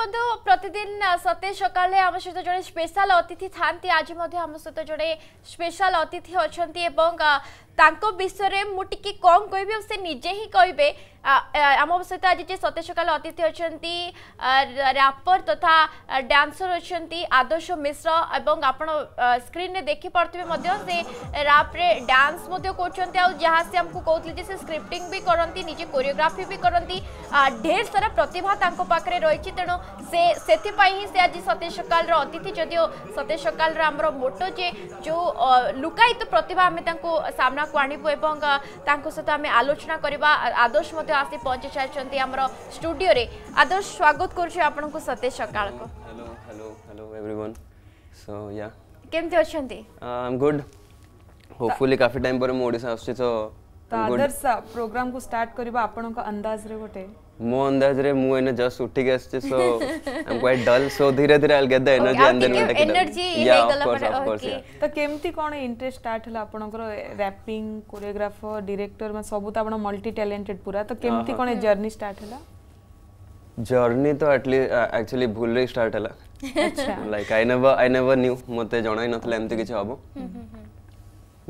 বন্ধু প্রতিদিন সতে সকালে আমার সহ জন স্পেশাল অতিথি থাকে আজ আমার সহ জন স্পেশাল অতিথি অনেক এবং তাঁর বিষয়ে মু টিকি কম কহবি সে নিজে হি কহবে आम सहित आज जे सतेशकाल अतिथि अଛନ୍ତି ରାପର ତଥା ଡ୍ୟାନ୍ସର ଅଛନ୍ତି ଆଦର୍ଶ ମିଶ୍ର ଏବଂ ଆପଣ ସ୍କ୍ରିନ୍ରେ ଦେଖିପାରୁଥିବେ ମଧ୍ୟ ସେ ରାପ୍ରେ ଡ୍ୟାନ୍ସ ମଧ୍ୟ କରୁଛନ୍ତି ଆଉ ଯାହା ସେ ଆମକୁ କହୁଥିଲେ ଯେ ସେ ସ୍କ୍ରିପ୍ଟିଂ ବି କରନ୍ତି ନିଜେ କୋରିଓଗ୍ରାଫି ବି କରନ୍ତି ଢେର ସାରା ପ୍ରତିଭା ତାଙ୍କ ପାଖରେ ରହିଛି ତେଣୁ ସେ ସେଥିପାଇଁ ହିଁ ସେ ଆଜି ସତେଜ ସକାଳର ଅତିଥି ଯଦିଓ ସତେଜ ସକାଳର ଆମର ମୋଟୋ ଯେ ଯେଉଁ ଲୁକାୟିତ ପ୍ରତିଭା ଆମେ ତାଙ୍କୁ ସାମ୍ନାକୁ ଆଣିବୁ ଏବଂ ତାଙ୍କ ସହିତ ଆମେ ଆଲୋଚନା କରିବା ଆଦର୍ଶ ମଧ୍ୟ আসি পৌঁছি সারি আমার স্টুডিওরে আদর স্বাগত করছি আপনার সতেশ সকাল hello hello hello everyone so yeah কেমতি অছন্তি আই এম গুড होपफुली काफी टाइम पर मु ओडिसा आछी तो तो अदर्स प्रोग्राम को स्टार्ट करबा आपन को अंदाज रे गोटे more andaz re mu ene just uthi gasche so i'm quite dull so dhire dhire i'll get the energy okay, and then we'll take it energy yeah of course of course yeah to kemti kon interest start hela apanakor rapping choreographer director ma sabu ta apana multi talented pura to kemti kon journey start hela journey to at least actually bhul re start hela like i never i never knew mate janai nathila emti kichi hobo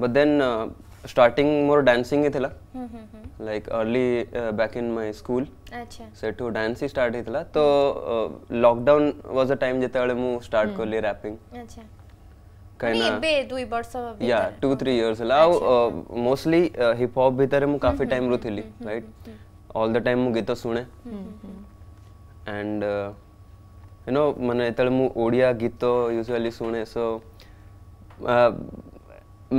but then uh, starting more dancing ही थिला like early uh, back in my school अच्छा सेठु dance ही start हेतिला तो lockdown was a time जेतेबेले मु start करली wrapping अच्छा କାହିଁକିନା ଏବେ ଦୁଇ ବର୍ଷ ୟା ଟୁ ଥ୍ରୀ ଇୟର୍ସ ହେଲା ଆଉ ମୋଷ୍ଟଲି ହିପ୍ ହପ୍ ଭିତରେ ମୁଁ କାଫି ଟାଇମ୍ରୁ ଥିଲି ରାଇଟ୍ ଅଲ୍ ଦ ଟାଇମ୍ ମୁଁ ଗୀତ ଶୁଣେ ଆଣ୍ଡ ୟୁ ନୋ ମାନେ ଯେତେବେଳେ ମୁଁ ଓଡ଼ିଆ ଗୀତ ୟୁଜୁଆଲି ଶୁଣେ ସୋ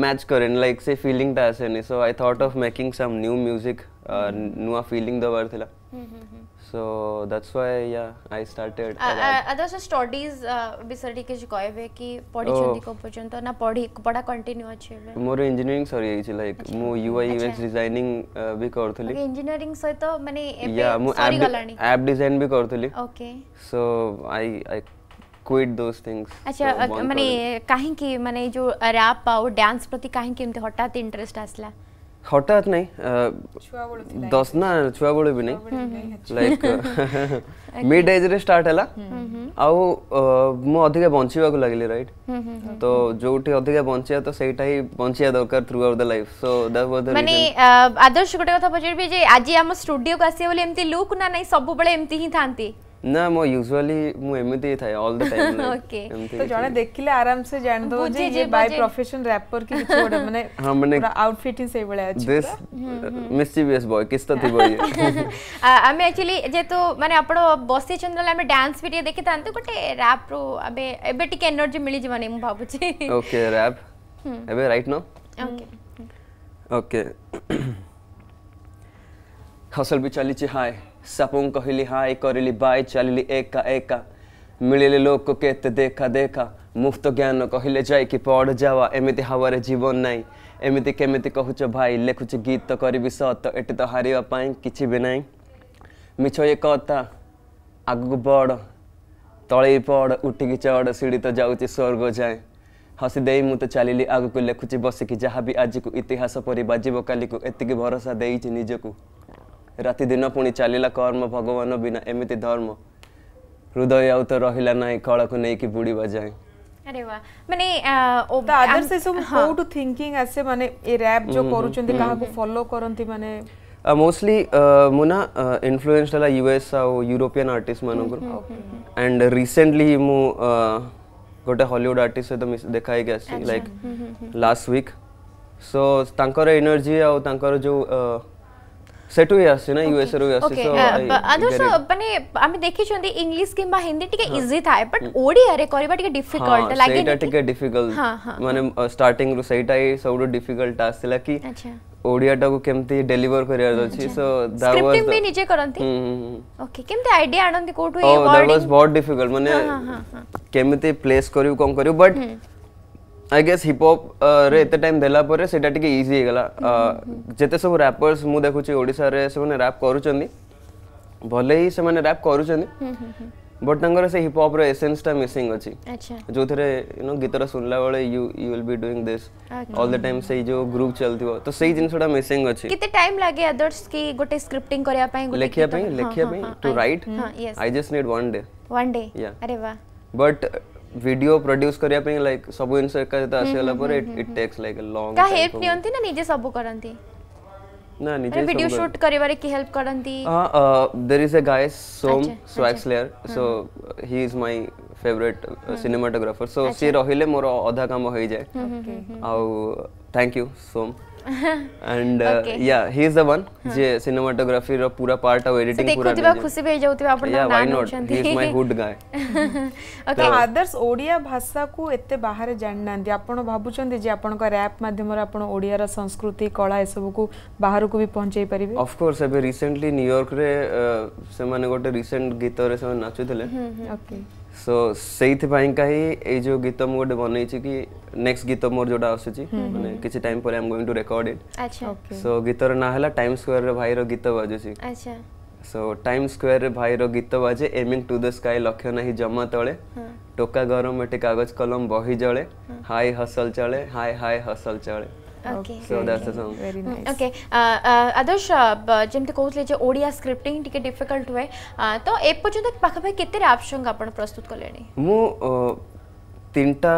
मैच करें लाइक से फीलिंग था ऐसे नहीं so I thought of making some new music नुआ फीलिंग थला दवर थिला so that's why yeah i started other so studies bisardi ke je koibe ki padichandi ko ना पढी पढा कंटिन्यू continue वे मोर इंजीनियरिंग सॉरी सरी आइछि लाइक मो यूआई इवेंट्स डिजाइनिंग भी करथली ओके इंजीनियरिंग सहित माने एबे सरी गलानी ऐप डिजाइन भी करथली okay so I I quit those things acha mane kahinki mane jo rap au dance prati kahinki emte hotat interest asla হঠাৎ নাই দশ না ছুয়া বেলে বি নাই লাইক মিড এজ রে স্টার্ট হেলা আউ মু অধিকা বঞ্চিবাকু লাগিলি রাইট তো যোটি অধিকা বঞ্চিয়া তো সেইটাই বঞ্চিয়া দরকার throughout the life so that was the মানে আদর্শ গোটে কথা পচারবি যে আজি আম স্টুডিও কো আসিয়া বলে এমতি লুক না নাই সবু বেলে এমতি হি থান্তি ନା ମୋ ୟୁଜୁଆଲି ମୁଁ ଏମିତି ହିଁ ଥାଏ ଅଲ୍ ଦ ଟାଇମ୍ ଓକେ ତ ଜଣେ ଦେଖିଲେ ଆରାମ ସେ ଜାଣି ଦବ ଯେ ଇଏ ବାଇ ପ୍ରୋଫେସନ ରାପର କି କିଛି ଗୋଟେ ମାନେ ହଁ ମାନେ ଆଉଟଫିଟ୍ ହିଁ ସେଇଭଳି ଅଛି ଦିସ୍ ମିସଚିଭିୟସ୍ ବୟ କିସ୍ ତ ଥିବ ଇଏ ଆମେ ଆକ୍ଚୁଆଲି ଯେହେତୁ ମାନେ ଆପଣ ବସିଛନ୍ତି ନହେଲେ ଆମେ ଡ୍ୟାନ୍ସ ବି ଟିକେ ଦେଖିଥାନ୍ତୁ ଗୋଟେ ରାପ୍ ରୁ ଏବେ ଏବେ ଟିକେ ଏନର୍ଜି ମିଳିଯିବନି ମୁଁ ଭାବୁଛି ଓକେ ରାପ୍ ଏବେ right now okay okay hustle ବି ଚାଲିଛି ହାଏ सपों कहली हाँ करिली बाई चलिली एका एका मिलिले लोक केत देखा देखा ମୁକ୍ତ ଜ୍ଞାନ କହିଲେ ଯାଇକି ପଢ଼ ଯାୱା ଏମିତି ହାୱାରେ ଜୀବନ ନାହିଁ ଏମିତି କେମିତି କହୁଛ ଭାଇ ଲେଖୁଛି ଗୀତ କରିବି ସତ ଏଠି ତ ହାରିବା ପାଇଁ କିଛି ବି ନାହିଁ ମିଛ ଏ କଥା ଆଗକୁ ବଡ଼ ତଳେଇ ପଡ଼ ଉଠିକି ଚଢ଼ ସିଡ଼ି ତ ଯାଉଛି ସ୍ୱର୍ଗ ଯାଏଁ ହସି ଦେଇ ମୁଁ ତ ଚାଲିଲି ଆଗକୁ ଲେଖୁଛି ବସିକି ଯାହା ବି ଆଜିକୁ ଇତିହାସ ପରି ବାଜିବ କାଲିକୁ ଏତିକି ଭରସା ଦେଇଛି ନିଜକୁ ରାତି ଦିନ ପୁଣି ଚାଲିଲା କର୍ମ ଭଗବାନ ବିନା ଏମିତି ଧର୍ମ ହୃଦୟ ଆଉ ତ ରହିଲା ନାହିଁ କଳକୁ ନେଇକି ବୁଡ଼ିବା ଯାଏଁ अरे वाह माने द अदर से सब हाउ टू थिंकिंग ऐसे माने ए रैप जो करूचंती काहा को फॉलो करंती माने मोस्टली मुना इन्फ्लुएंस्ड हला यूएस आउ यूरोपियन आर्टिस्ट मानंकर एंड रिसेंटली मु गोटे हॉलीवुड आर्टिस्ट सहित देखा होगी आसी लाइक लास्ट वीक सो तांकर एनर्जी आउ तांकर जो uh, ସେଟ୍ ହୋଇ ଆସୁଛି ନା ୟୁଏସ୍ଏ ରୁ ଆସୁଛି ତ ଆଦର୍ଶ ମାନେ ଆମେ ଦେଖିଛନ୍ତି ଇଂଲିଶ କିମ୍ବା ହିନ୍ଦୀ ଟିକେ ଇଜି ଥାଏ ବଟ ଓଡ଼ିଆରେ କରିବା ଟିକେ ଡିଫିକଲ୍ଟ ଲାଗେ ସେଇଟା ଟିକେ ଡିଫିକଲ୍ଟ ମାନେ ଷ୍ଟାର୍ଟିଂ ରୁ ସେଇଟା ହିଁ ସବୁଠୁ ଡିଫିକଲ୍ଟ ଆସିଲା କି ଓଡ଼ିଆଟାକୁ କେମିତି ଡେଲିଭର କରିବାର ଅଛି ସୋ ଦ୍ୟାଟ୍ ୱାଜ୍ ସ୍କ୍ରିପ୍ଟିଂ ବି ନିଜେ କରନ୍ତି ଓକେ କେମିତି ଆଇଡିଆ ଆଣନ୍ତି କୋଉଠୁ ଏ ୱାର୍ଡିଂ ଦ୍ୟାଟ୍ ୱାଜ୍ ବହୁତ ଡିଫିକଲ୍ଟ ମାନେ କେମିତି ପ୍ଲେସ୍ କରିବୁ କଣ କରିବୁ ବଟ୍ ଆଇ ଗେସ୍ ହିପ୍ ହପ୍ରେ ଏତେ ଟାଇମ୍ ଦେଲା ପରେ ସେଇଟା ଟିକେ ଇଜି ହେଇଗଲା ଯେତେ ସବୁ ରାପର୍ସ ମୁଁ ଦେଖୁଛି ଓଡ଼ିଶାରେ ସେମାନେ ରାପ୍ କରୁଛନ୍ତି ଭଲେ ହିଁ ସେମାନେ ରାପ୍ କରୁଛନ୍ତି ବଟ୍ ତାଙ୍କର ସେ ହିପ୍ ହପ୍ର ଏସେନ୍ସଟା ମିସିଂ ଅଛି ଯେଉଁଥିରେ ୟୁ ନୋ ଗୀତର ଶୁଣିଲା ବେଳେ you you will be doing this all the time ସେଇ ଯେଉଁ ଗ୍ରୁପ୍ ଚାଲିଥିବ ତ ସେଇ ଜିନିଷଟା ମିସିଂ ଅଛି କେତେ ଟାଇମ୍ ଲାଗେ ଅଦର୍ସ କି ଗୋଟେ ସ୍କ୍ରିପ୍ଟିଂ କରିବା ପାଇଁ ଲେଖିବା ପାଇଁ ଲେଖିବା ପାଇଁ to write I just need one day one day ଆରେ ବାଃ ବଟ୍ ଭିଡିଓ ପ୍ରୋଡ୍ୟୁସ୍ କରିବା ପାଇଁ ଲାଇକ୍ ସବୁ ଜିନିଷ ଏକା ସହିତ ଆସିଗଲା ପରେ ଇଟ୍ ଟେକ୍ସ ଲାଇକ୍ ଲଙ୍ଗ କା ହେଲ୍ପ ନିଅନ୍ତି ନା ନିଜେ ସବୁ କରନ୍ତି ନା ନିଜେ ଭିଡିଓ ଶୁଟ୍ କରିବାରେ କି ହେଲ୍ପ କରନ୍ତି there is a guy Som ସ୍ୱାକ୍ସଲେୟର so he is my favourite cinematographer so ସିଏ ରହିଲେ ମୋର ଅଧା କାମ ହେଇଯାଏ ଆଉ thank you Som and uh, yeah he is the one J cinematography रो पूरा पार्ट और एडिटिंग पूरा देखुतिबा खुशी भे जाउतिबा आपण ना why not he is my good guy okay others Odia भाषा को एते बाहर जाननांती आपण भाबुचंती जे आपण को रैप माध्यम रे आपण ओडिया रो संस्कृति कला ए सब को बाहर को भी पहुंचाई परिबे ऑफ कोर्स अबे रिसेंटली न्यूयॉर्क रे uh, से माने गोटे रिसेंट गीत रे से नाचुतिले ओके সো সেইপাইকা হি এই যে গীত মু গোটে বনাইছি কি নেক্সট গীত মোর যেটা আসুচি মানে কিছু টাইম পরে I am going to record it so গীতর না হলা টাইম স্কোয়ার রে ভাইর গীত বাজুছি আচ্ছা সো টাইম স্কোয়ার রে ভাইর গীত বাজে এমিং টু দ্য স্কাই লক্ষ্য নাহি জমা তলে টোকা গরম এটি কাগজ কলম বহি জলে হাই হসল চলে হাই হাই হসল চলে Okay. So okay. that's the song. Very nice. Okay. Adarsh जेमते कहउतले जे ओडिया स्क्रिप्टिंग टिके डिफिकल्ट हुए तो ए पर्यंत पाखा केते रैप सॉन्ग आपण प्रस्तुत करलेनी मु তিনটা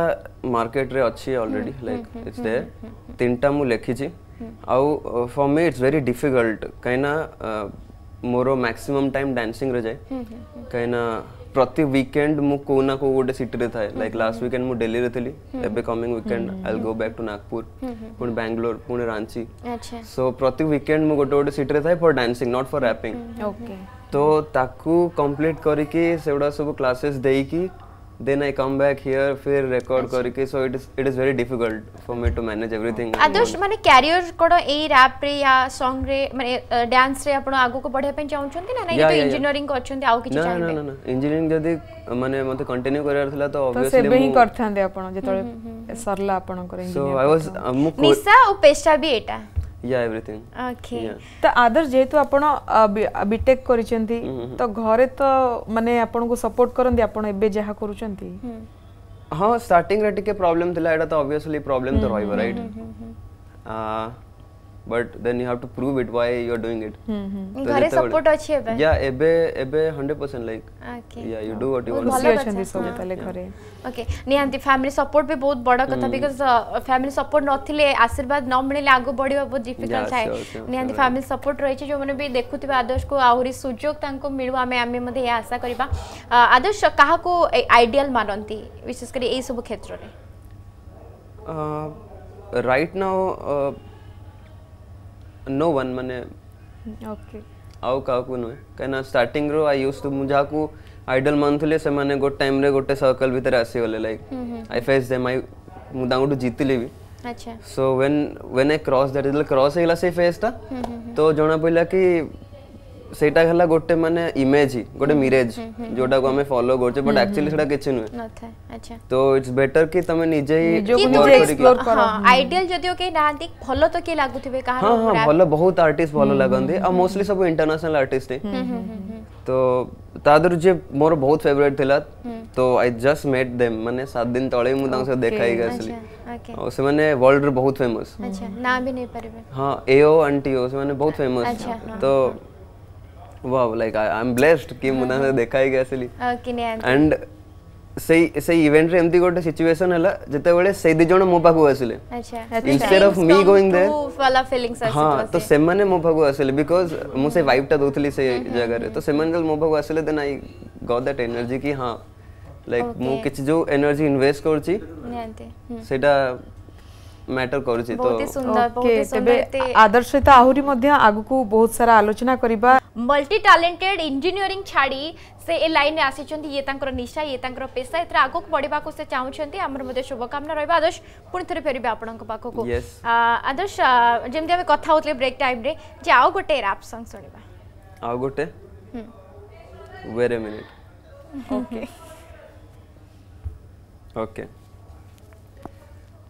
মার্কেটরে অছি অলরেডি লাইক ইটস দেয়ার তিনটা মু লেখিছি আউ for me it's very difficult কাইনা মোর ম্যাক্সিমম টাইম ডান্সিং রে যায় কাইনা प्रति वीकेंड मु को ना को गोटे सिटी रे थाए लाइक लास्ट वीकेंड मु दिल्ली रे थली हम्म। एबे coming weekend I will go back to Nagpur Pune Bangalore Pune Ranchi अच्छा सो प्रति वीकेंड मु गोटे गोटे सिटी रे थाए for dancing not for rapping okay तो ताकू कंप्लीट करके सेवडा सब क्लासेस देई की then I come back here फिर record करके so it is it is very difficult for me to manage everything आदर्श माने career कोड ए rap रे या song रे माने dance रे आपण आगो को बढ़े पेन चाहुचंती ना नहीं तो engineering करछंती आउ किछ चाहिबे ना ना ना engineering जदी माने मते कंटिन्यू करर थिला तो obviously सेबे ही करथांदे आपण जेतळे सरला आपण कर engineering so I was निशा ओ पेशा भी एटा या एवरीथिंग ओके त आदर जेतु आपण बीटेक करिसेंती त घरे त माने आपण को सपोर्ट करंदी आपण एबे जहा करूचंती हां स्टार्टिंग रे टिके प्रॉब्लम थिला एटा त ऑब्वियसली प्रॉब्लम त रहइबो right uh but then you have to prove it why you are doing it घरे सपोर्ट अछि एबे या एबे एबे 100% like okay yeah you do what you want भलो अछि सब पहिले घरे ओके निहांती फैमिली सपोर्ट भी बहुत बड़ा कथा बिकॉज़ फैमिली सपोर्ट नथिले आशीर्वाद न मिलले आगो बढ़िबा बहुत डिफिकल्ट थाए निहांती फैमिली सपोर्ट रहिछ जो माने भी देखुथिबा आदर्श को आहुरी सुजोग तांको मिलु आमे आमे मधे या आशा करबा uh, आदर्श कहा को आइडियल मानंती विशेष करी ए सब क्षेत्र रे right now no one mane okay ଆଉ କାହାକୁ ନୁହେଁ କାହିଁକିନା ଷ୍ଟାର୍ଟିଂରୁ ଆଇ ୟୁଜ୍ ଟୁ ମୁଁ ଯାହାକୁ ଆଇଡଲ୍ ମାନୁଥିଲି ସେମାନେ ଗୋଟେ ଟାଇମ୍ରେ ଗୋଟେ ସର୍କଲ୍ ଭିତରେ ଆସିଗଲେ like I face them I ମୁଁ ତାଙ୍କଠୁ ଜିତିଲି ବି so when when I cross that ଯେତେବେଳେ କ୍ରସ୍ ହେଇଗଲା ସେଇ ଫେଜ୍ଟା ତ ଜଣା ପଡ଼ିଲା କି ସେଇଟା ହେଲା ଗୋଟେ ମାନେ ଇମେଜ୍ ହିଁ ଗୋଟେ ମିରେଜ୍ ଯୋଉଟାକୁ ଆମେ ଫଲୋ କରୁଛେ ବଟ୍ ଆକ୍ଚୁଆଲି ସେଟା କିଛି ନୁହେଁ ତ ଇଟ୍ସ ବେଟର କି ତମେ ନିଜେ ହିଁ ଆଇଡିଆଲ ଯଦିଓ କେହି ନାହାନ୍ତି ଭଲ ତ କିଏ ଲାଗୁଥିବେ କାହାର ହଁ ହଁ ଭଲ ବହୁତ ଆର୍ଟିଷ୍ଟ ଭଲ ଲାଗନ୍ତି ଆଉ ମୋଷ୍ଟଲି ସବୁ ଇଣ୍ଟରନ୍ୟାସନାଲ ଆର୍ଟିଷ୍ଟ ତ ତା ଦେହରୁ ଯିଏ ମୋର ବହୁତ ଫେଭରେଟ୍ ଥିଲା ତ ଆଇ ଜଷ୍ଟ ମେଟ୍ ଦେମ୍ ମାନେ ସାତ ଦିନ ତଳେ ମୁଁ ତାଙ୍କ ସହିତ ଦେଖା ହେଇକି ଆସିଲି ଆଉ ସେମାନେ ୱାର୍ଲଡରେ ବହୁତ ଫେମସ୍ ହଁ ଏଓ ଆଣ୍ଡ ଟିଓ ସେମାନେ ବହୁତ ଫେମସ୍ ତ wow like I, i'm blessed ki munana dekha hi gaseli okay niyanti and ସେଇ ସେଇ ଇଭେଣ୍ଟରେ ଏମିତି ଗୋଟେ ସିଚୁଏସନ ହେଲା ଯେତେବେଳେ ସେଇ ଦି ଜଣ ମୋ ପାଖକୁ ଆସିଲେ instead of me going there ହଁ ତ ସେମାନେ ମୋ ପାଖକୁ ଆସିଲେ ବିକଜ ମୁଁ ସେ ଭାଇବଟା ଦଉଥିଲି ସେ ଜାଗାରେ ତ ସେମାନେ ଯେତେବେଳେ ମୋ ପାଖକୁ ଆସିଲେ then I got that energy କି ହଁ ଲାଇକ୍ ମୁଁ କିଛି ଯୋଉ ଏନର୍ଜି ଇନଭେଷ୍ଟ କରୁଛି ସେଇଟା ମ୍ୟାଟର କରୁଛି ତେବେ ଆଦର୍ଶିତ ଆହୁରି ମଧ୍ୟ ଆଗକୁ ବହୁତ ସାରା ଆଲୋଚନା କରିବା ମଲ୍ଟି ଟ୍ୟାଲେଣ୍ଟେଡ୍ ଇଞ୍ଜିନିୟରିଂ ଛାଡ଼ି ସେ ଏ ଲାଇନ୍ରେ ଆସିଛନ୍ତି ଇଏ ତାଙ୍କର ନିଶା ଇଏ ତାଙ୍କର ପେସା ଏଥିରେ ଆଗକୁ ବଢ଼ିବାକୁ ସେ ଚାହୁଁଛନ୍ତି ଆମର ମଧ୍ୟ ଶୁଭକାମନା ରହିବ ଆଦର୍ଶ ପୁଣି ଥରେ ଫେରିବେ ଆପଣଙ୍କ ପାଖକୁ ଆଦର୍ଶ ଯେମିତି ଆମେ କଥା ହଉଥିଲେ ବ୍ରେକ୍ ଟାଇମ୍ରେ ଯେ ଆଉ ଗୋଟେ ରାପ୍ ସଙ୍ଗ୍ ଶୁଣିବା ଆଉ ଗୋଟେ wait a minute okay okay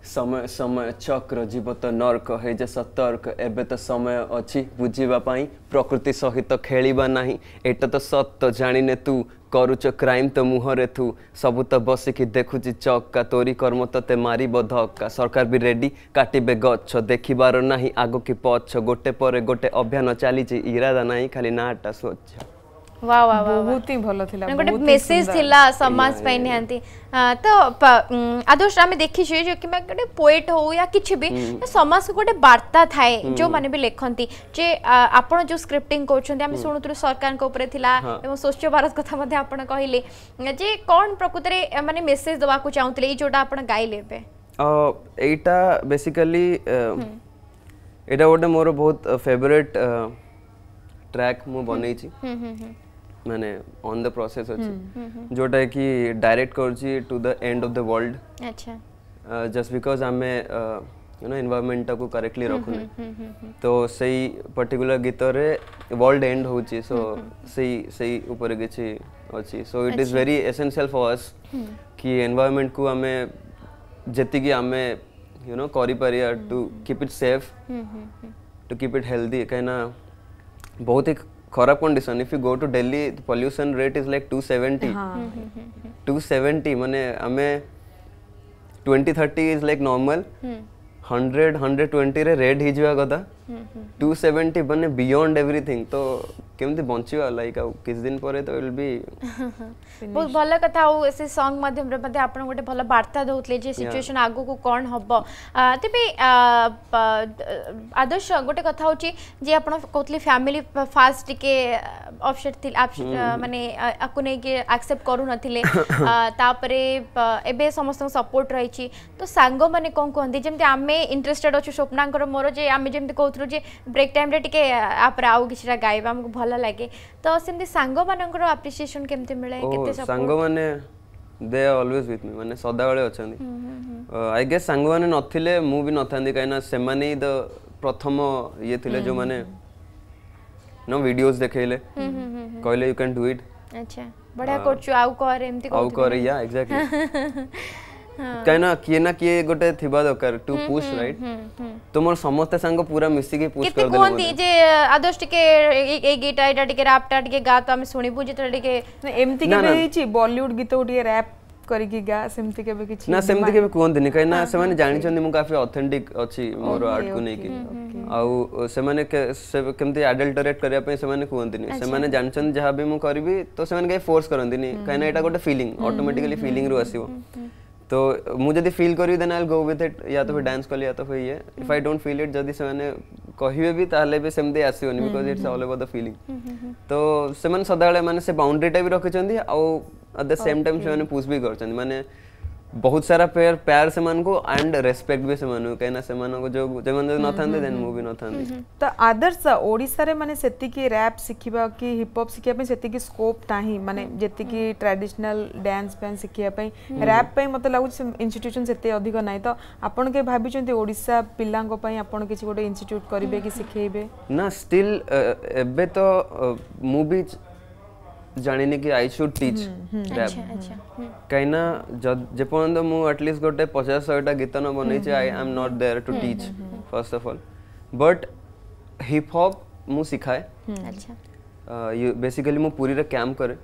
ସମୟ ସମୟ ଚକ୍ର ଜୀବ ତ ନର୍କ ହେଇଯେ ସତର୍କ ଏବେ ତ ସମୟ ଅଛି ବୁଝିବା ପାଇଁ ପ୍ରକୃତି ସହିତ ଖେଳିବା ନାହିଁ ଏଇଟା ତ ସତ ଜାଣିନେ ତୁ କରୁଛ କ୍ରାଇମ୍ ତ ମୁହଁରେ ତୁ ସବୁ ତ ବସିକି ଦେଖୁଛି ଚକା ତୋରି କର୍ମ ତତେ ମାରିବ ଧକ୍କା ସରକାର ବି ରେଡ଼ି କାଟିବେ ଗଛ ଦେଖିବାର ନାହିଁ ଆଗ କି ପଛ ଗୋଟେ ପରେ ଗୋଟେ ଅଭିଯାନ ଚାଲିଛି ଇରାଦା ନାହିଁ ଖାଲି ନାଁଟା ସ୍ୱଚ୍ଛ वाह वाह वाह बहुत ही भलो थिला गोटे मेसेज थिला समाज पई निहांती तो आदर्श आमे देखि छे जे कि गोटे पोएट हो या किछ भी समाज को गोटे वार्ता थाए जो माने भी लेखंती जे आपण जो स्क्रिप्टिंग करछंती आमे सुनुतुर सरकार को ऊपर थिला एवं स्वच्छ भारत कथा मध्ये आपण कहले जे कोन प्रकृति रे माने मेसेज दवा को चाहतले जोटा आपण गाई लेबे एटा बेसिकली एटा गोटे मोर बहुत फेवरेट ट्रैक मु बनई छी মানে অন দ প্রসেস ଅଛି ଯୋଉଟା କି ଡାଇରେକ୍ଟ କରୁଛି to the end of the world ଆଚ୍ଛା ଜଷ୍ଟ ବିକଜ ଆମେ यू नो एनवायरमेंट को करेक्टली हम्म, रखुने हम्म, हम्म, तो सही पर्टिकुलर गीत रे वर्ल्ड एंड होची सो सही सही ऊपर किछि अछि so it is very essential for us कि एनवायरमेंट को हमें जति कि हमें यू नो करी परिया to keep it safe to keep it healthy कहना बहुत ही खराब condition if you go to Delhi pollution rate is like 270 270 माने हमें 2030 इज लाइक नॉर्मल 100 120 रे रेड हिजवा कथा टू सेवेन्टी ମାନେ ବିୟଣ୍ଡ ଏଭ୍ରିଥିଙ୍ଗ ତ କେମିତି ବଞ୍ଚିବା ଲାଇକ୍ ଆଉ କିଛି ଦିନ ପରେ ତ ୱିଲ୍ ବି ବହୁତ ଭଲ କଥା ଆଉ ସେ ସଙ୍ଗ ମାଧ୍ୟମରେ ମଧ୍ୟ ଆପଣ ଗୋଟେ ଭଲ ବାର୍ତ୍ତା ଦେଉଥିଲେ ଯେ ସିଚୁଏସନ୍ ଆଗକୁ କ'ଣ ହେବ ତେବେ ଆଦର୍ଶ ଗୋଟେ କଥା ହେଉଛି ଯେ ଆପଣ କହୁଥିଲେ ଫ୍ୟାମିଲି ଫାଷ୍ଟ ଟିକେ ଅପସେଟ୍ ଥିଲା ମାନେ ଆକୁ ନେଇକି ଆକ୍ସେପ୍ଟ କରୁନଥିଲେ ତାପରେ ଏବେ ସମସ୍ତଙ୍କ ସପୋର୍ଟ ରହିଛି ତ ସାଙ୍ଗମାନେ କ'ଣ କୁହନ୍ତି ଯେମିତି ଆମେ ଇଣ୍ଟରେଷ୍ଟେଡ୍ ଅଛୁ ସ୍ୱପ୍ନାଙ୍କର ମୋର ଯେ ଆମେ ଯେମିତି କହୁଥିଲେ କହୁଥିଲୁ ଯେ ବ୍ରେକ୍ ଟାଇମ୍ରେ ଟିକେ ଆ ପରେ ଆଉ କିଛିଟା ଗାଇବା ଆମକୁ ଭଲ ଲାଗେ ତ ସେମିତି ସାଙ୍ଗମାନଙ୍କର ଆପ୍ରିସିଏସନ୍ କେମିତି ମିଳେ କେତେ ସାଙ୍ଗମାନେ ଦେ ଅଲୱେଜ୍ ୱିଥ୍ ମି ମାନେ ସଦାବେଳେ ଅଛନ୍ତି ଆଇ ଗେସ୍ ସାଙ୍ଗମାନେ ନଥିଲେ ମୁଁ ବି ନଥାନ୍ତି କାହିଁକିନା ସେମାନେ ହିଁ ଦ ପ୍ରଥମ ଇଏ ଥିଲେ ଯେଉଁମାନେ ନ ଭିଡ଼ିଓଜ୍ ଦେଖେଇଲେ କହିଲେ ୟୁ କ୍ୟାନ୍ ଡୁ ଇଟ୍ ଆଚ୍ଛା ବଢ଼ିଆ କରୁଛୁ ଆଉ କର ଏମିତି ଆଉ କର ୟା ଏକ୍ଜାକ୍ଟଲି କାହିଁକିନା କିଏ ନା କିଏ ଗୋଟେ ଥିବା ଦରକାର ଟୁ ପୁଶ୍ ରାଇଟ୍ ତ ମୋର ସମସ୍ତେ ସାଙ୍ଗ ପୁରା ମିଶିକି ପୁଶ୍ କରିଦେଲେ କୁହନ୍ତି ଯେ ଆଦର୍ଶ ଟିକେ ଏଇ ଗୀତ ଏଇଟା ଟିକେ ରାପ୍ଟା ଟିକେ ଗା ତ ଆମେ ଶୁଣିବୁ ଯେତେବେଳେ ଟିକେ ଏମିତି କେବେ ହେଇଛି ବଲିଉଡ ଗୀତକୁ ଟିକେ ରାପ୍ କରିକି ଗା ସେମିତି କେବେ କିଛି ନା ସେମିତି କେବେ କୁହନ୍ତିନି କାହିଁକି ନା ସେମାନେ ଜାଣିଛନ୍ତି ମୁଁ କାଫି ଅଥେଣ୍ଟିକ ଅଛି ମୋର ଆର୍ଟକୁ ନେଇକି ଆଉ ସେମାନେ କେମିତି ଆଡଲ୍ଟରେଟ୍ କରିବା ପାଇଁ ସେମାନେ କୁହନ୍ତିନି ସେମାନେ ଜାଣିଛନ୍ତି ଯାହା ବି ମୁଁ କରିବି ତ ସେମାନେ କେହି ଫୋର୍ସ କରନ୍ତିନି କାହିଁକିନା ଏଇଟା ଗୋଟେ ଫିଲିଂ ଅଟୋମେଟିକାଲି ଫିଲିଂରୁ ଆସିବ तो मुझे जब फील करियो then I go with it या तो फिर डांस कर लिया तो फिर ये if I don't feel it जदी से माने कहिबे भी ताले भी सेम दे आसी होनी because it's all about the feeling तो से मन सदाले माने से बाउंड्री टाइप भी रखे चंदी आ एट सेम टाइम से माने पुश भी कर चंदी माने ବହୁତ ସାରା ପ୍ଲେୟର ପ୍ୟାର ସେମାନଙ୍କୁ ଆଣ୍ଡ ରେସପେକ୍ଟ ବି ସେମାନଙ୍କୁ କାହିଁକିନା ସେମାନଙ୍କ ଯୋଉ ସେମାନେ ଯଦି ନଥାନ୍ତେ ଦେନ୍ ମୁଁ ବି ନଥାନ୍ତି ତ ଆଦର୍ଶ ଓଡ଼ିଶାରେ ମାନେ ସେତିକି ର୍ୟାପ୍ ଶିଖିବା କି ହିପ୍ ହପ୍ ଶିଖିବା ପାଇଁ ସେତିକି ସ୍କୋପ୍ ନାହିଁ ମାନେ ଯେତିକି ଟ୍ରାଡିସନାଲ୍ ଡ୍ୟାନ୍ସ ଫ୍ୟାନ୍ସ ଶିଖିବା ପାଇଁ ର୍ୟାପ୍ ପାଇଁ ମୋତେ ଲାଗୁଛି ଇନଷ୍ଟିଟ୍ୟୁସନ୍ ସେତେ ଅଧିକ ନାହିଁ ତ ଆପଣ କେବେ ଭାବିଛନ୍ତି ଓଡ଼ିଶା ପିଲାଙ୍କ ପାଇଁ ଆପଣ କିଛି ଗୋଟେ ଇନଷ୍ଟିଟ୍ୟୁଟ୍ କରିବେ କି ଶିଖେଇବେ ନା ଷ୍ଟିଲ୍ ଏବେ ତ ମୁଁ ବି जानी कि आई सुड टीच रैप कहीं ना जेपर्त मुटलिस्ट गोटे पचास शहटा गीत न बनई I am not there to teach first of all but hip hop मु सिखाए बेसिकली हम्म। हम्म। अच्छा। मु पुरी रे कैंप करे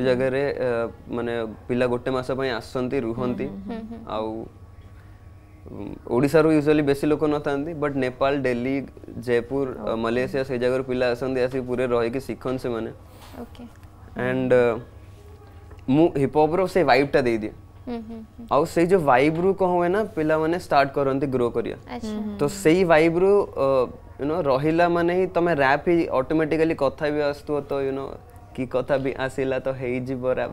ये जगह रे माने पिला गोटे मास पई आसंती रुहंती हम्म, आउ ओडिसा रो यूजुअली बेसी लोक न थांदी बट नेपाल दिल्ली जयपुर मलेशिया से जगह पिला आसंती आसी पुरे रहे के सिखन से माने एंड uh, मु हिपहॉपर से वाइब टा दे दिए आउ से जो वाइब रु कहो है ना पिला माने स्टार्ट करोंते ग्रो करिया अच्छा। हम्म, हम्म। तो सही वाइब रु यू नो रहिला माने ही तमे तो रैप ही ऑटोमेटिकली कथा भी आस्तु तो यू नो की कथा भी आसीला तो हे जी बर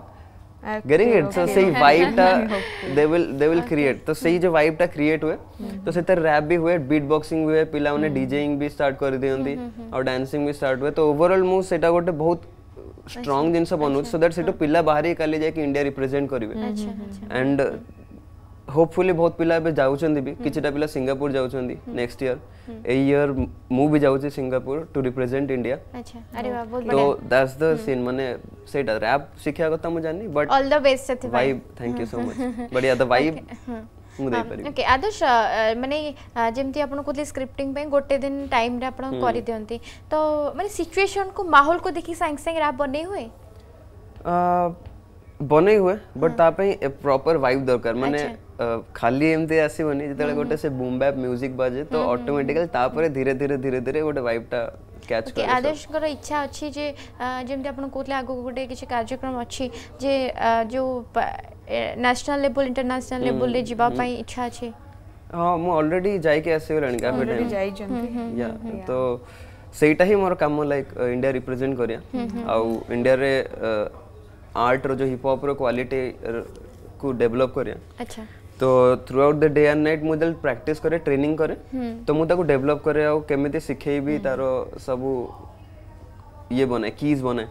गेटिंग इट सो से वाइब टा they will they will create तो सही जो वाइब टा हम्म, तो क्रिएट हुए तो सेतर रैप भी हुए बीट बॉक्सिंग हुए पिला माने डीजेइंग भी स्टार्ट कर दियोंती और डांसिंग भी स्टार्ट हुए तो ओवरऑल मु सेटा गोटे बहुत ଷ୍ଟ୍ରଙ୍ଗ ଜିନିଷ ବନଉଛି ସୋ ଦ୍ୟାଟ୍ ସେଠୁ ପିଲା ବାହାରିକି କାଲି ଯାଇକି ଇଣ୍ଡିଆ ରିପ୍ରେଜେଣ୍ଟ କରିବେ एंड होपफुली बहुत पिला एबे जाउचंदी भी हम्म। किछटा पिला सिंगापुर जाउचंदी नेक्स्ट ईयर ए ईयर मु भी जाउचे सिंगापुर टू रिप्रेजेंट इंडिया अच्छा अरे वाह बहुत तो दैट्स द सीन माने सेटा रैप शिक्षा कथा मु जानी बट ऑल द बेस्ट सेति भाई थैंक यू सो मच बढ़िया द वाइब ओके आदर्श माने जेमती आपण कोले स्क्रिप्टिंग पे गोटे दिन टाइम रे आपण करि देंती तो माने सिचुएशन को माहौल को देखि संग संग रा बने हुए बने हुए बट ता पे प्रॉपर वाइब दरकार माने खाली एमती आसीबनी जेते गोटे से बूम बैप म्यूजिक बाजे तो ऑटोमेटिकली तापरे धीरे धीरे धीरे धीरे गोटे वाइब टा କ୍ୟାଚ୍ କରିବେ ଆଦେଶଙ୍କର ଇଚ୍ଛା ଅଛି ଯେ ଯେମିତି ଆପଣ କହୁଥିଲେ ଆଗକୁ ଗୋଟେ କିଛି କାର୍ଯ୍ୟକ୍ରମ ଅଛି ଯେ ଯୋଉ ନ୍ୟାସନାଲ ଲେଭେଲ ଇଣ୍ଟରନ୍ୟାସନାଲ ଲେଭେଲରେ ଯିବା ପାଇଁ ଇଚ୍ଛା ଅଛି ହଁ ମୁଁ ଅଲରେଡି ଯାଇକି ଆସିଗଲିଣି କାଫେ ଟାଇମ୍ ଯାଇଛନ୍ତି ୟା ତ ସେଇଟା ହିଁ ମୋର କାମ ଲାଇକ୍ ଇଣ୍ଡିଆ ରିପ୍ରେଜେଣ୍ଟ କରିବା ଆଉ ଇଣ୍ଡିଆରେ ଆର୍ଟର ଯୋଉ ହିପ୍ ହପ୍ର କ୍ୱାଲିଟି କୁ ଡେଭଲପ୍ କରିବା ଆଚ୍ଛା तो throughout the day and night मुझे जल प्रैक्टिस करे ट्रेनिंग करे तो मुझे डेभलप डेवलप करे आ तार सब ये बने किज बने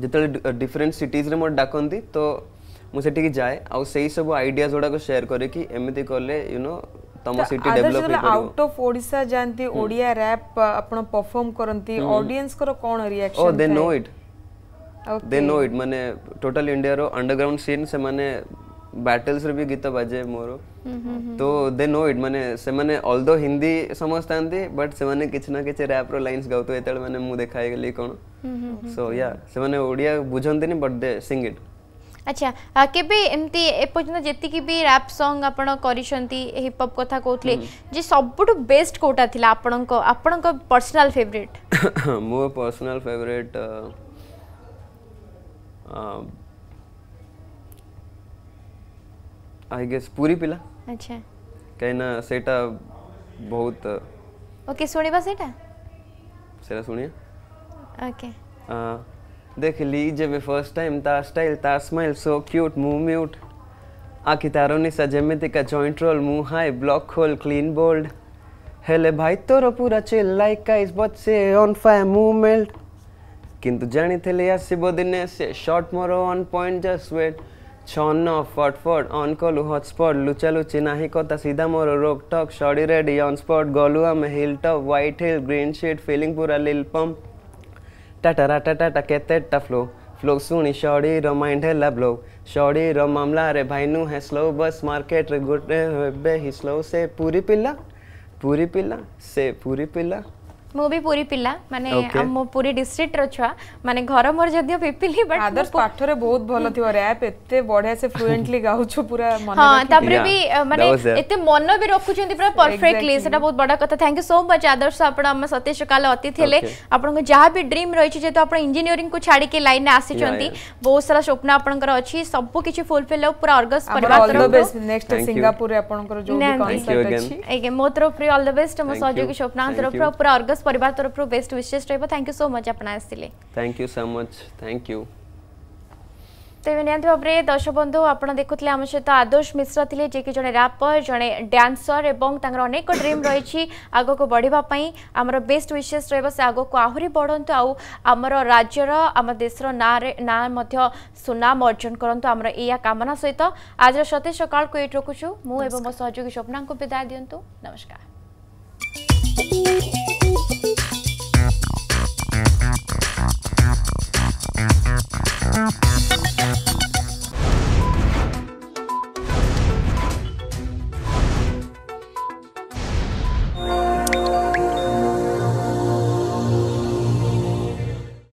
जिते डिफरेन्ट सिटीज रे मोर तो मुझे जाए आई सब आईडिया गुडा को शेयर करे कि एमिति कले you know out of develop जानती ओडिया रैप अपन परफॉर्म करंती ऑडियंस ଆପଣ कोन रिएक्शन ଅଡିଏନ୍ସଙ୍କର କ'ଣ reaction O they know it they know it ମାନେ ଟୋଟାଲ ଇଣ୍ଡିଆର ଅଣ୍ଡରଗ୍ରାଉଣ୍ଡ ସିନ୍ ସେମାନେ ಬ್ಯಾಟಲ್ಸ್ ರು ಬಿ ಗೀತ ಬಜೆ ମୋର ତ ଦେ ନୋ ଇଟ୍ ମାନେ ସେମାନେ ଅଲଦୋ ହିନ୍ଦୀ ସମସ୍ତନ୍ତି ବଟ୍ ସେମାନେ କିଛି ନା କିଛି ରାପ୍ର ଲାଇନ୍ସ ଗାଉଥିବେ ଯେତେବେଳେ ମାନେ ମୁଁ ଦେଖା ହେଇଗଲି କ'ଣ ସୋ ୟା ସେମାନେ ଓଡ଼ିଆ ବୁଝନ୍ତିନି ବଟ୍ ଦେ ସିଙ୍ଗ ଇଟ୍ আচ্ছা কেবে এমতি এপর্যন্ত যেতিকি বি র‍্যাপ সং আপন করিছন্তি হিপ হপ কথা কইতলে যে সবটু বেস্ট কোটা থিলা আপনক আপনক পার্সোনাল ফেভারিট মো পার্সোনাল ফেভারিট आई गेस पूरी पिला अच्छा कहना सेटा बहुत uh, ओके बस सेटा सेरा सुनिए ओके आ देख ली जब फर्स्ट टाइम ता स्टाइल ता स्माइल सो क्यूट मुंह म्यूट आखी तारो ने सजे में तिका जॉइंट रोल मुंह हाई ब्लॉक होल क्लीन बोल्ड हेले भाई तोरो पूरा चिल लाइक का इस बच से ऑन फायर मुंह मेल्ट किंतु जानी थे ले आसिबो दिने से शॉट मोरो ऑन पॉइंट जस्ट वेट छन फटफट अनकलु हटस्पट लुचालुची नाही कता सीधा मोर रोक टक शरीर डी अनस्पट गलु हिल टप व्हाइट हिल ग्रीन सीट फिलिंग पूरा लिलपम टाटा राटा टाटा केते टा फ्लो फ्लो शुणी शरी र माइंड हेला ब्लो शरी र मामला रे भाई नु है स्लो बस मार्केट रे गुड बे स्लो से पूरी पिला पूरी पिला से पूरी पिला मुबी पूरी पिला माने हम पूरी डिस्ट्रिक्ट रो छवा माने घर मोर जदी पिपली बट आदर्श पाठ हम्म। रे बहुत भलो थियो रैप एते बढ़िया से फ्लुएंटली गाउ छ पूरा मन हां तबरे भी माने एते मन भी रखु छन पूरा परफेक्टली सेटा बहुत बड़ा कथा thank you so much Adarsh आपन हम सतीश काल अति थेले आपन को जहां भी ड्रीम रही छ जे तो आपन इंजीनियरिंग को छाड़ी के लाइन आसी छंती बहुत सारा स्वप्न आपन कर अछि सब कुछ फुलफिल हो पूरा अर्गस परिवार ऑल नेक्स्ट सिंगापुर आपन को जो भी कांसेप्ट अछि एके मोत्र प्रिय ऑल द बेस्ट हम सहयोगी स्वप्नांत रो पूरा अर्गस বস পরিবার তরফর বেস্ট উইশেস রহব থ্যাংক ইউ সো মচ আপনার আসলে thank you so much thank you ତେବେ ନିହାତି ଭାବରେ ଦର୍ଶକ ବନ୍ଧୁ ଆପଣ ଦେଖୁଥିଲେ ଆମ ସହିତ ଆଦର୍ଶ ମିଶ୍ର ଥିଲେ ଯିଏକି ଜଣେ ରାପର ଜଣେ ଡ୍ୟାନ୍ସର ଏବଂ ତାଙ୍କର ଅନେକ ଡ୍ରିମ୍ ରହିଛି ଆଗକୁ ବଢ଼ିବା ପାଇଁ ଆମର ବେଷ୍ଟ ୱିଶେସ୍ ରହିବ ସେ ଆଗକୁ ଆହୁରି ବଢ଼ନ୍ତୁ ଆଉ ଆମର ରାଜ୍ୟର ଆମ ଦେଶର ନାଁରେ ନାଁ ମଧ୍ୟ ସୁନାମ ଅର୍ଜନ କରନ୍ତୁ ଆମର ଏଇଆ କାମନା ସହିତ ଆଜିର ସତେଜ ସକାଳକୁ ଏଇଠି ରଖୁଛୁ ମୁଁ ଏବଂ ମୋ ସହଯୋଗୀ ସ୍ୱପ୍ନାଙ୍କୁ ବିଦାୟ ଦିଅନ୍ତୁ ନମସ୍କାର Música